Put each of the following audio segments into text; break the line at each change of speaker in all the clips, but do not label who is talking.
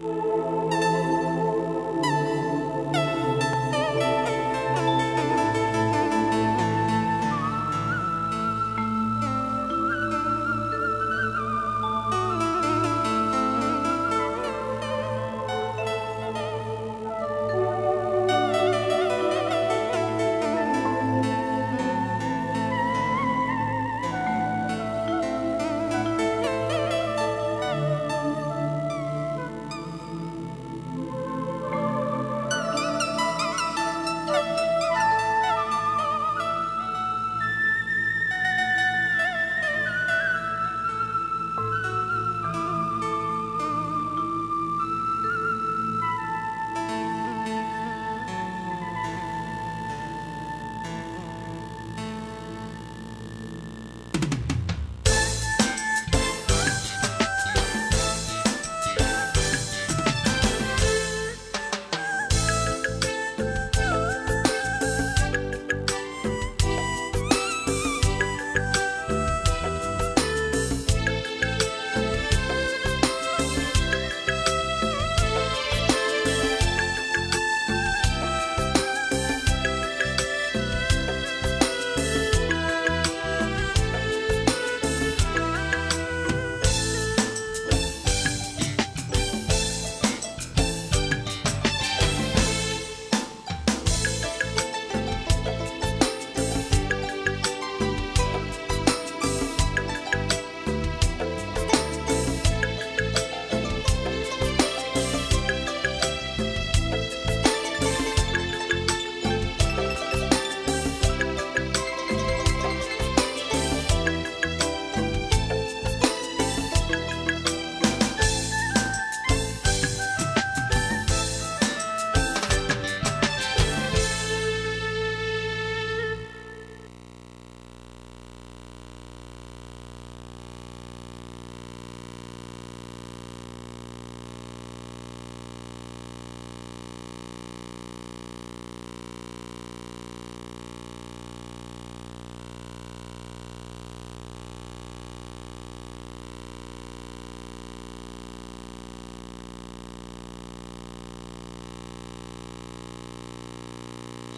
Música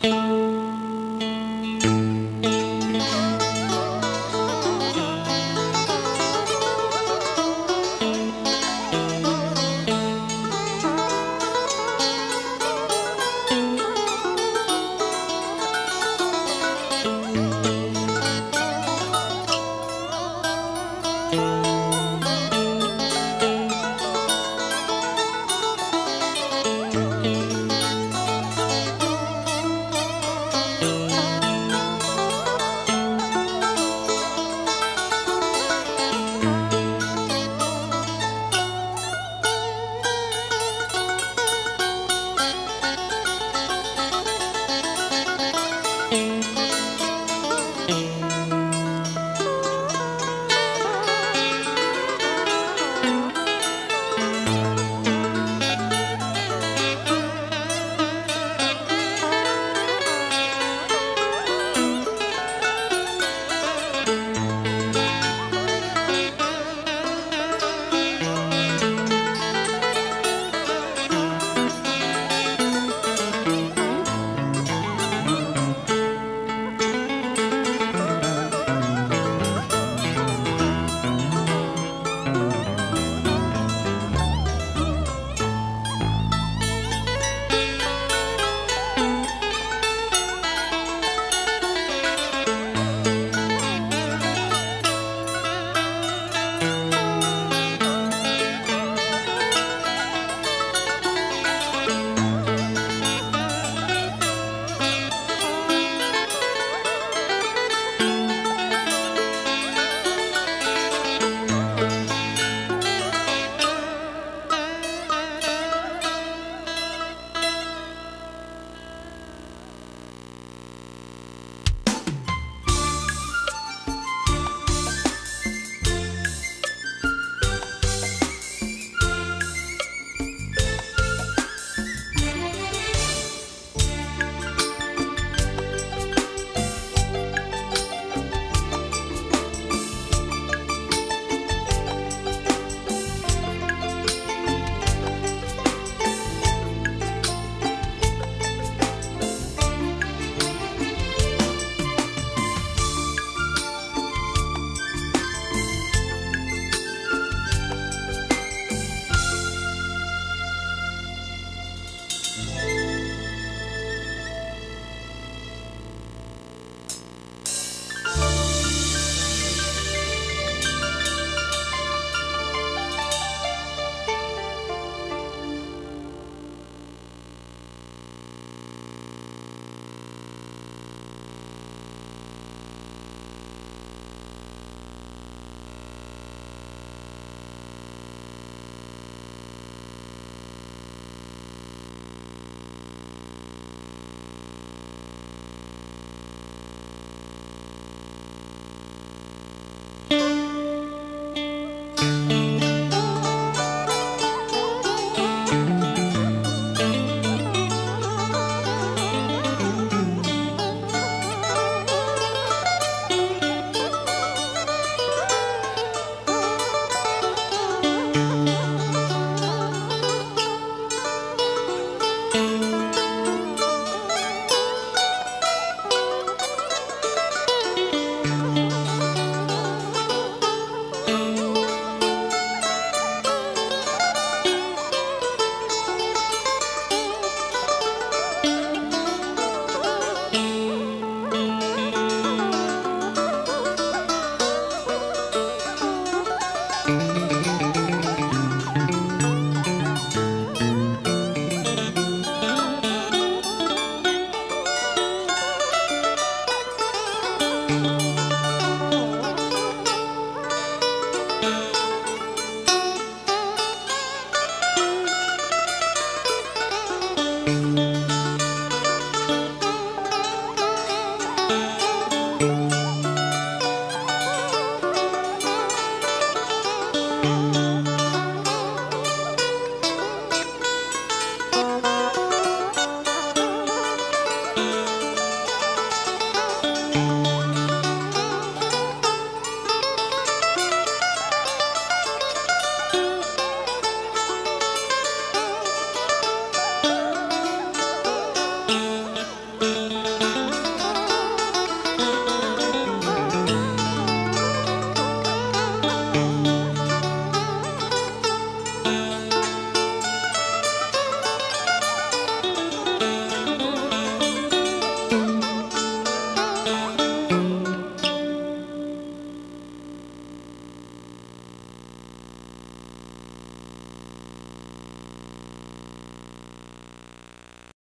Thank you. Bye. Música Bye.